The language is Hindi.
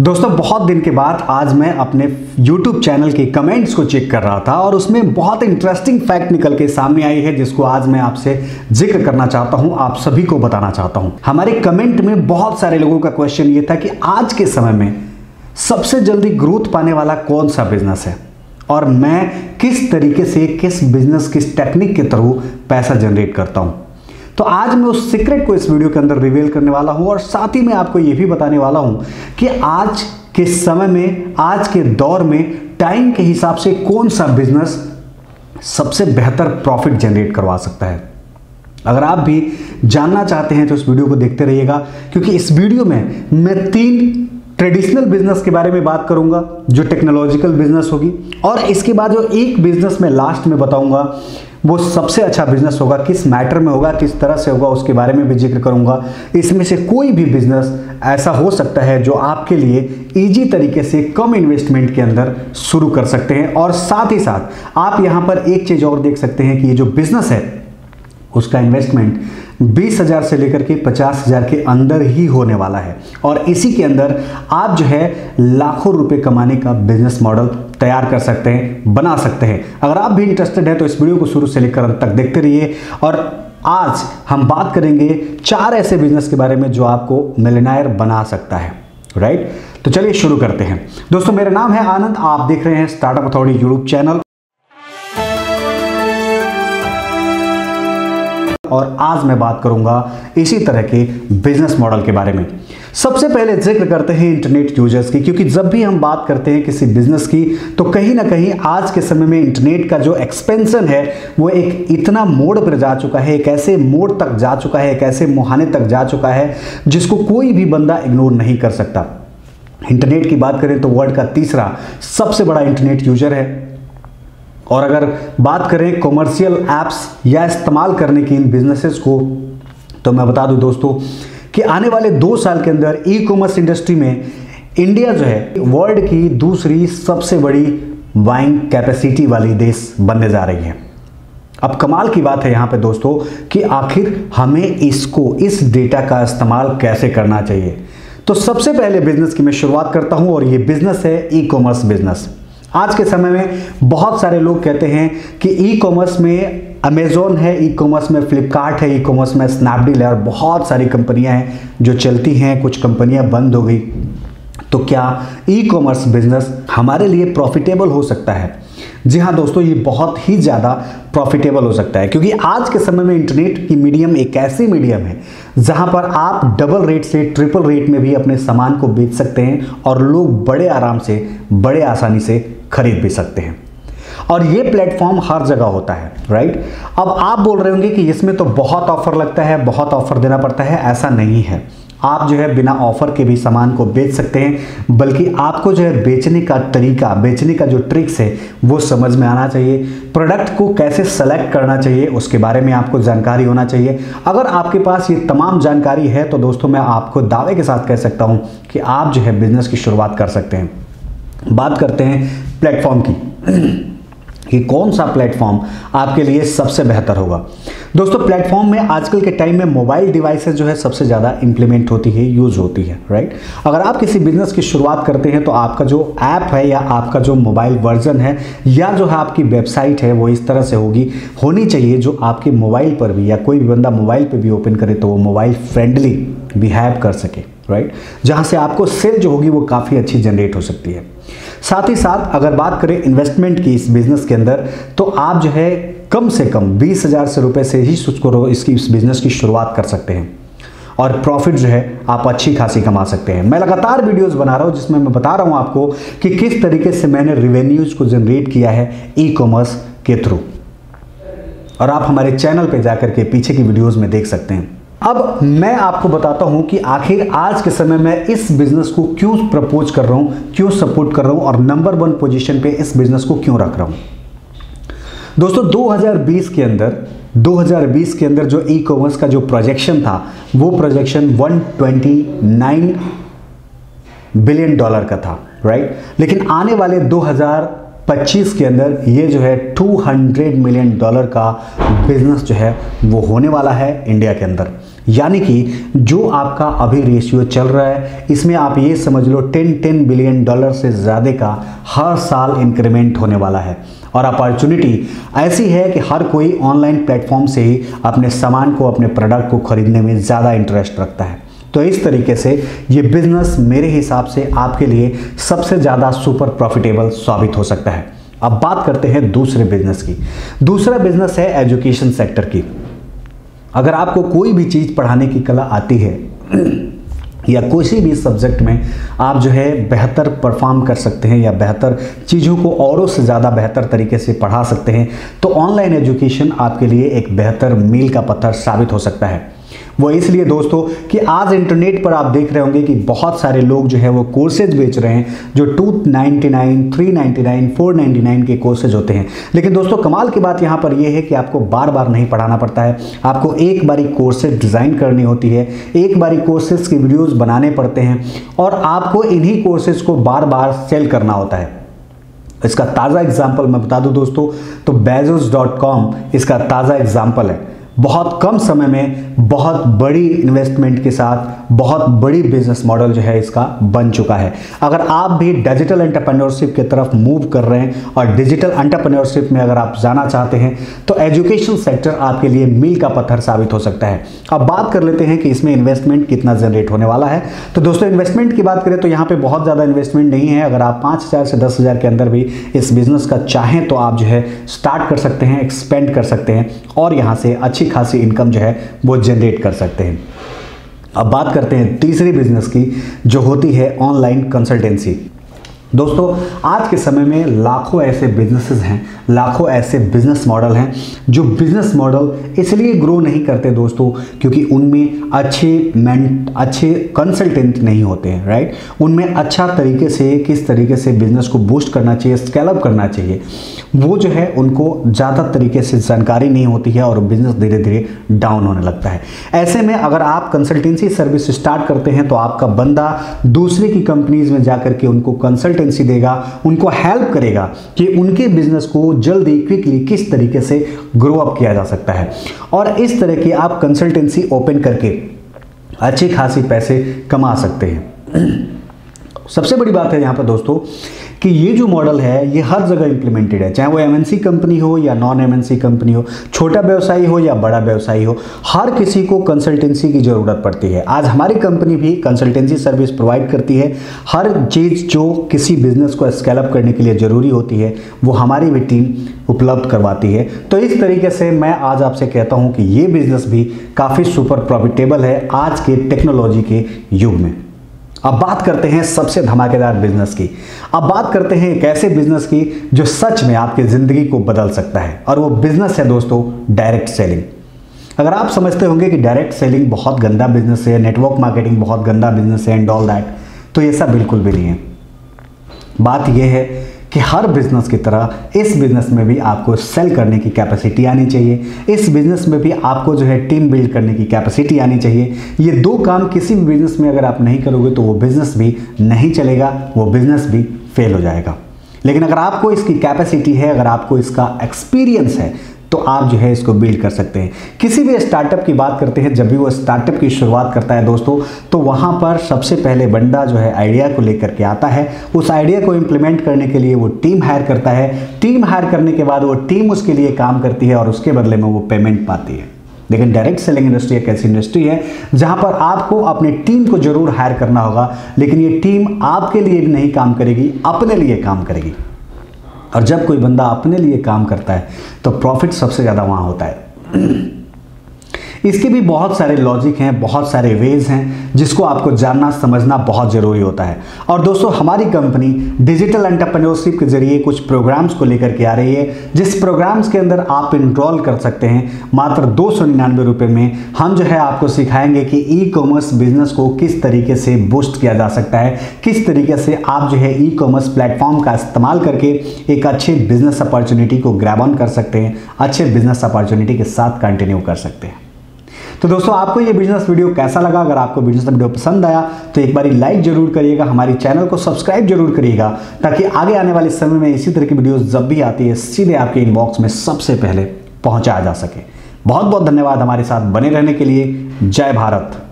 दोस्तों, बहुत दिन के बाद आज मैं अपने YouTube चैनल के कमेंट्स को चेक कर रहा था और उसमें बहुत इंटरेस्टिंग फैक्ट निकल के सामने आई है, जिसको आज मैं आपसे ज़िक्र करना चाहता हूँ, आप सभी को बताना चाहता हूँ। हमारे कमेंट में बहुत सारे लोगों का क्वेश्चन ये था कि आज के समय में सबसे जल्दी ग्रोथ पाने वाला कौन सा बिज़नेस है? और मैं किस तरीके से, किस बिज़नेस किस टेक्निक के थ्रू पैसा जनरेट करता हूँ? तो आज मैं उस सीक्रेट को इस वीडियो के अंदर रिवील करने वाला हूँ और साथ ही मैं आपको यह भी बताने वाला हूँ कि आज के समय में, आज के दौर में टाइम के हिसाब से कौन सा बिज़नेस सबसे बेहतर प्रॉफिट जनरेट करवा सकता है। अगर आप भी जानना चाहते हैं तो इस वीडियो को देखते रहिएगा, क्योंकि इस वीडियो में मैं तीन ट्रेडिशनल बिज़नेस के बारे में बात करूँगा, जो टेक्नोलॉजिकल बिज़नेस होगी, और इसके बाद जो एक बिज़नेस में लास्ट में बताऊँगा, वो सबसे अच्छा बिज़नेस होगा, किस मैटर में होगा, किस तरह से होगा, उसके बारे में भी ज़िक्र करूँगा। इसमें से कोई भी बिज़नेस ऐसा हो सकता है, जो आपके लिए इजी तरीके से कम इन्वेस्टमेंट के अंदर शुरू कर सकते हैं। और साथ ही साथ, आप यहाँ पर एक चीज़ और देख सकते हैं कि ये जो बिज़नेस है, उसका इन्वेस्टमेंट बीस हज़ार से लेकर के पचास हज़ार के अंदर ही होने वाला है। और इसी के अंदर आप जो है लाखों रुपए कमाने का बिज़नेस मॉडल तैयार कर सकते हैं, बना सकते हैं। अगर आप भी इंटरेस्टेड हैं तो इस वीडियो को शुरू से लेकर अंत तक देखते रहिए। और आज हम बात करेंगे चार ऐसे बिज़नेस के बारे में जो आपको मिलनायर बना सकता है राइट तो चलिए शुरू करते हैं। दोस्तों, मेरा नाम है आनंद, आप देख रहे हैं स्टार्टअप अथॉरिटी यूट्यूब चैनल और आज मैं बात करूँगा इसी तरह के बिज़नेस मॉडल के बारे में। सबसे पहले ज़िक्र करते हैं इंटरनेट यूज़र्स की, क्योंकि जब भी हम बात करते हैं किसी बिज़नेस की तो कहीं ना कहीं आज के समय में इंटरनेट का जो एक्सपेंशन है, वो एक इतना मोड़ पर जा चुका है, एक ऐसे मोड़ तक जा चुका है, एक ऐसे मुहाने तक जा चुका है, जिसको कोई भी बंदा इग्नोर नहीं कर सकता। इंटरनेट की बात करें तो वर्ल्ड का तीसरा सबसे बड़ा इंटरनेट यूज़र है। और अगर बात करें कॉमर्शियल ऐप्स या इस्तेमाल करने की इन बिजनेसेस को तो मैं बता दूँ दोस्तों कि आने वाले दो साल के अंदर ई कॉमर्स इंडस्ट्री में इंडिया जो है वर्ल्ड की दूसरी सबसे बड़ी बाइंग कैपेसिटी वाली देश बनने जा रही है। अब कमाल की बात है यहाँ पे दोस्तों कि आखिर हमें इसको, इस डेटा का इस्तेमाल कैसे करना चाहिए। तो सबसे पहले बिज़नेस की मैं शुरुआत करता हूँ और ये बिज़नेस है ई कॉमर्स बिज़नेस आज के समय में बहुत सारे लोग कहते हैं कि ई कॉमर्स में अमेजोन है ई कॉमर्स में फ्लिपकार्ट है ई कॉमर्स में स्नैपडील है और बहुत सारी कंपनियाँ हैं जो चलती हैं, कुछ कंपनियाँ बंद हो गई। तो क्या ई कॉमर्स बिज़नेस हमारे लिए प्रॉफिटेबल हो सकता है? जी हाँ दोस्तों, ये बहुत ही ज़्यादा प्रॉफिटेबल हो सकता है, क्योंकि आज के समय में इंटरनेट की मीडियम एक ऐसी मीडियम है, जहाँ पर आप डबल रेट से ट्रिपल रेट में भी अपने सामान को बेच सकते हैं और लोग बड़े आराम से, बड़े आसानी से खरीद भी सकते हैं। और ये प्लेटफॉर्म हर जगह होता है राइट अब आप बोल रहे होंगे कि इसमें तो बहुत ऑफ़र लगता है, बहुत ऑफ़र देना पड़ता है, ऐसा नहीं है। आप जो है बिना ऑफ़र के भी सामान को बेच सकते हैं, बल्कि आपको जो है बेचने का तरीका, बेचने का जो ट्रिक्स है, वो समझ में आना चाहिए। प्रोडक्ट को कैसे सेलेक्ट करना चाहिए, उसके बारे में आपको जानकारी होना चाहिए। अगर आपके पास ये तमाम जानकारी है तो दोस्तों मैं आपको दावे के साथ कह सकता हूँ कि आप जो है बिज़नेस की शुरुआत कर सकते हैं। बात करते हैं प्लेटफॉर्म की। कि कौन सा प्लेटफॉर्म आपके लिए सबसे बेहतर होगा। दोस्तों, प्लेटफॉर्म में आजकल के टाइम में मोबाइल डिवाइसेस जो है सबसे ज़्यादा इंप्लीमेंट होती है यूज़ होती है राइट अगर आप किसी बिज़नेस की शुरुआत करते हैं तो आपका जो ऐप है या आपका जो मोबाइल वर्जन है, या जो है आपकी वेबसाइट है, वो इस तरह से होगी। होनी चाहिए जो आपके मोबाइल पर भी या कोई भी बंदा मोबाइल पर भी ओपन करे तो वो मोबाइल फ्रेंडली बिहेव कर सके राइट जहाँ से आपको सेल जो होगी, वो काफ़ी अच्छी जनरेट हो सकती है। साथ ही साथ अगर बात करें इन्वेस्टमेंट की इस बिज़नेस के अंदर तो आप जो है कम से कम बीस हज़ार से रुपए से ही उसको इसकी, इस बिज़नेस की शुरुआत कर सकते हैं। और प्रॉफिट जो है, आप अच्छी खासी कमा सकते हैं। मैं लगातार वीडियोस बना रहा हूँ, जिसमें मैं बता रहा हूँ आपको कि किस तरीके से मैंने रिवेन्यूज को जनरेट किया है ई कॉमर्स के थ्रू और आप हमारे चैनल पे जाकर के पीछे की वीडियोस में देख सकते हैं। अब मैं आपको बताता हूँ कि आखिर आज के समय में इस बिज़नेस को क्यों प्रपोज कर रहा हूँ, क्यों सपोर्ट कर रहा हूँ और नंबर वन पोजीशन पे इस बिज़नेस को क्यों रख रहा हूँ। दोस्तों 2020 के अंदर 2020 के अंदर जो ई कॉमर्स का जो प्रोजेक्शन था, वो प्रोजेक्शन 129 बिलियन डॉलर का था राइट लेकिन आने वाले 2025 के अंदर ये जो है 200 मिलियन डॉलर का बिज़नेस जो है, वो होने वाला है इंडिया के अंदर। यानी कि जो आपका अभी रेशियो चल रहा है, इसमें आप ये समझ लो 10 10 बिलियन डॉलर से ज़्यादा का हर साल इंक्रीमेंट होने वाला है। और अपॉर्चुनिटी ऐसी है कि हर कोई ऑनलाइन प्लेटफॉर्म से ही अपने सामान को, अपने प्रोडक्ट को खरीदने में ज़्यादा इंटरेस्ट रखता है। तो इस तरीके से ये बिज़नेस मेरे हिसाब से आपके लिए सबसे ज़्यादा सुपर प्रॉफिटेबल साबित हो सकता है। अब बात करते हैं दूसरे बिज़नेस की। दूसरा बिज़नेस है एजुकेशन सेक्टर की। अगर आपको कोई भी चीज़ पढ़ाने की कला आती है, या किसी भी सब्जेक्ट में आप जो है बेहतर परफॉर्म कर सकते हैं, या बेहतर चीज़ों को औरों से ज़्यादा बेहतर तरीके से पढ़ा सकते हैं तो ऑनलाइन एजुकेशन आपके लिए एक बेहतर मील का पत्थर साबित हो सकता है। वो इसलिए दोस्तों कि आज इंटरनेट पर आप देख रहे होंगे कि बहुत सारे लोग जो है वो कोर्सेज बेच रहे हैं, जो two ninety nine three ninety nine four ninety nine के कोर्सेज होते हैं। लेकिन दोस्तों, कमाल की बात यहाँ पर यह है कि आपको बार बार नहीं पढ़ाना पड़ता है। आपको एक बारी कोर्सेज डिज़ाइन करनी होती है, एक बारी कोर्सेज की वीडियोज़ बनाने पड़ते हैं और आपको इन्हीं कोर्सेज को बार बार सेल करना होता है। इसका ताज़ा एग्ज़ाम्पल मैं बता दूँ दोस्तों तो बेजोस डॉट कॉम इसका ताज़ा एग्ज़ाम्पल है। बहुत कम समय में बहुत बड़ी इन्वेस्टमेंट के साथ बहुत बड़ी बिज़नेस मॉडल जो है इसका बन चुका है। अगर आप भी डिजिटल एंटरप्रेन्योरशिप की तरफ़ मूव कर रहे हैं और डिजिटल एंटरप्रेन्योरशिप में अगर आप जाना चाहते हैं तो एजुकेशन सेक्टर आपके लिए मील का पत्थर साबित हो सकता है। अब बात कर लेते हैं कि इसमें इन्वेस्टमेंट कितना जनरेट होने वाला है। तो दोस्तों इन्वेस्टमेंट की बात करें तो यहाँ पर बहुत ज़्यादा इन्वेस्टमेंट नहीं है। अगर आप पाँच से दस के अंदर भी इस बिज़नेस का चाहें तो आप जो है स्टार्ट कर सकते हैं एक्सपेंड कर सकते हैं और यहाँ से अच्छी खासी इनकम जो है वो जनरेट कर सकते हैं। अब बात करते हैं तीसरी बिज़नेस की, जो होती है ऑनलाइन कंसल्टेंसी दोस्तों, आज के समय में लाखों ऐसे बिजनेसेस हैं, लाखों ऐसे बिज़नेस मॉडल हैं, जो बिज़नेस मॉडल इसलिए ग्रो नहीं करते दोस्तों, क्योंकि उनमें अच्छे मैन अच्छे कंसल्टेंट नहीं होते हैं राइट उनमें अच्छा तरीके से, किस तरीके से बिज़नेस को बूस्ट करना चाहिए स्केलअप करना चाहिए, वो जो है उनको ज़्यादा तरीके से जानकारी नहीं होती है और बिज़नेस धीरे धीरे डाउन होने लगता है। ऐसे में अगर आप कंसल्टेंसी सर्विस स्टार्ट करते हैं तो आपका बंदा दूसरे की कंपनीज़ में जाकर के उनको कंसल्टेंसी देगा, उनको हेल्प करेगा कि उनके बिज़नेस को जल्दी क्विकली किस तरीके से ग्रो अप किया जा सकता है। और इस तरह की आप कंसल्टेंसी ओपन करके अच्छी खासी पैसे कमा सकते हैं। सबसे बड़ी बात है यहाँ पर दोस्तों कि ये जो मॉडल है, ये हर जगह इंप्लीमेंटेड है, चाहे वो एमएनसी कंपनी हो या नॉन एमएनसी कंपनी हो, छोटा व्यवसायी हो या बड़ा व्यवसायी हो, हर किसी को कंसल्टेंसी की ज़रूरत पड़ती है। आज हमारी कंपनी भी कंसल्टेंसी सर्विस प्रोवाइड करती है। हर चीज़ जो किसी बिज़नेस को स्केलअप करने के लिए ज़रूरी होती है, वो हमारी भी टीम उपलब्ध करवाती है। तो इस तरीके से मैं आज आपसे कहता हूँ कि ये बिज़नेस भी काफ़ी सुपर प्रॉफिटेबल है आज के टेक्नोलॉजी के युग में। अब बात करते हैं सबसे धमाकेदार बिज़नेस की। अब बात करते हैं एक ऐसे बिज़नेस की जो सच में आपकी ज़िंदगी को बदल सकता है, और वो बिज़नेस है दोस्तों डायरेक्ट सेलिंग अगर आप समझते होंगे कि डायरेक्ट सेलिंग बहुत गंदा बिज़नेस है नेटवर्क मार्केटिंग बहुत गंदा बिज़नेस है एंड ऑल दैट तो ये सब बिल्कुल भी नहीं है। बात यह है कि हर बिज़नेस की तरह इस बिज़नेस में भी आपको सेल करने की कैपेसिटी आनी चाहिए। इस बिज़नेस में भी आपको जो है टीम बिल्ड करने की कैपेसिटी आनी चाहिए। ये दो काम किसी भी बिज़नेस में अगर आप नहीं करोगे तो वो बिज़नेस भी नहीं चलेगा, वो बिज़नेस भी फेल हो जाएगा। लेकिन अगर आपको इसकी कैपेसिटी है, अगर आपको इसका एक्सपीरियंस है तो आप जो है इसको बिल्ड कर सकते हैं। किसी भी स्टार्टअप की बात करते हैं, जब भी वो स्टार्टअप की शुरुआत करता है दोस्तों तो वहाँ पर सबसे पहले बंदा जो है आइडिया को लेकर के आता है। उस आइडिया को इम्प्लीमेंट करने के लिए वो टीम हायर करता है। टीम हायर करने के बाद वो टीम उसके लिए काम करती है और उसके बदले में वो पेमेंट पाती है। लेकिन डायरेक्ट सेलिंग इंडस्ट्री एक ऐसी इंडस्ट्री है, जहाँ पर आपको अपने टीम को ज़रूर हायर करना होगा, लेकिन ये टीम आपके लिए भी नहीं काम करेगी, अपने लिए काम करेगी। और जब कोई बंदा अपने लिए काम करता है तो प्रॉफिट सबसे ज़्यादा वहाँ होता है। इसके भी बहुत सारे लॉजिक हैं, बहुत सारे वेज हैं, जिसको आपको जानना, समझना बहुत ज़रूरी होता है। और दोस्तों, हमारी कंपनी डिजिटल एंटरप्रेन्योरशिप के ज़रिए कुछ प्रोग्राम्स को लेकर के आ रही है, जिस प्रोग्राम्स के अंदर आप इनरोल कर सकते हैं, मात्र दो सौ निन्यानवे रुपये में हम जो है आपको सिखाएँगे कि ई कॉमर्स बिज़नेस को किस तरीके से बूस्ट किया जा सकता है, किस तरीके से आप जो है ई कॉमर्स प्लेटफॉर्म का इस्तेमाल करके एक अच्छे बिज़नेस अपॉर्चुनिटी को ग्रैब ऑन कर सकते हैं, अच्छे बिज़नेस अपॉर्चुनिटी के साथ कंटिन्यू कर सकते हैं। तो दोस्तों, आपको ये बिज़नेस वीडियो कैसा लगा? अगर आपको बिज़नेस वीडियो पसंद आया तो एक बार लाइक ज़रूर करिएगा, हमारे चैनल को सब्सक्राइब ज़रूर करिएगा, ताकि आगे आने वाले समय में इसी तरह की वीडियो जब भी आती है, सीधे आपके इनबॉक्स में सबसे पहले पहुँचाया जा सके। बहुत बहुत धन्यवाद हमारे साथ बने रहने के लिए। जय भारत।